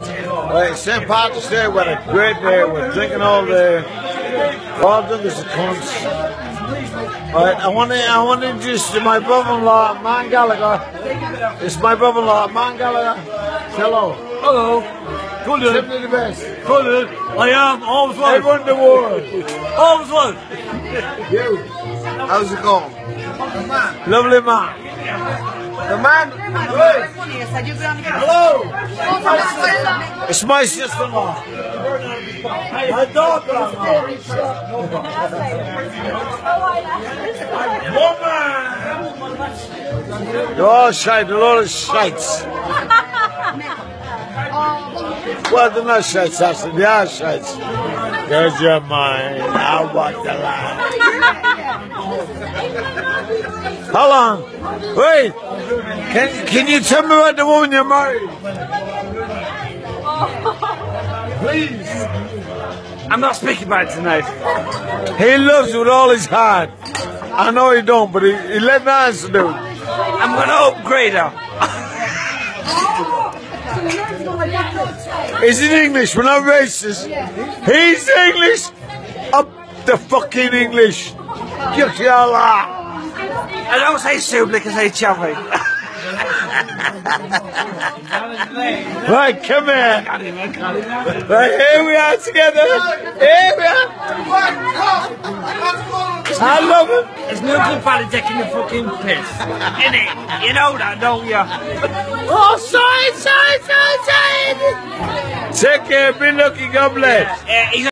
Right, St. Patrick's Day, what a great day. We're drinking all day. All drinkers are cunts. Right, I want to, I want to introduce to my brother-in-law, Man Gallagher. It's my brother-in-law, Man Gallagher. Hello. Hello. Good Simply the best. Good I am always one. Everyone in the world. Always one. You. How's it going? Lovely man. The man. Hello. It's my sister-in-law. My daughter-in-law. Woman. You're all shite, a lot of shites. Well, they're not shites, actually. They are shites. There's your mind. I want the line. How long? Wait. Can can you tell me what the woman you're married? Please. I'm not speaking about it tonight. He loves you with all his heart. I know he don't, but he, he let me answer, dude. I'm going to upgrade her. He's in English. We're not racist. He's English. Up the fucking English. Laugh. I don't say Sublik, I say Chavi. Right, come here. Right, here we are together. Here we are. I love him. It's no good valid taking the fucking piss. In it. You know that, don't you? Oh, sorry, sorry, sorry, sorry. Take care. Be lucky. God bless. Uh, he's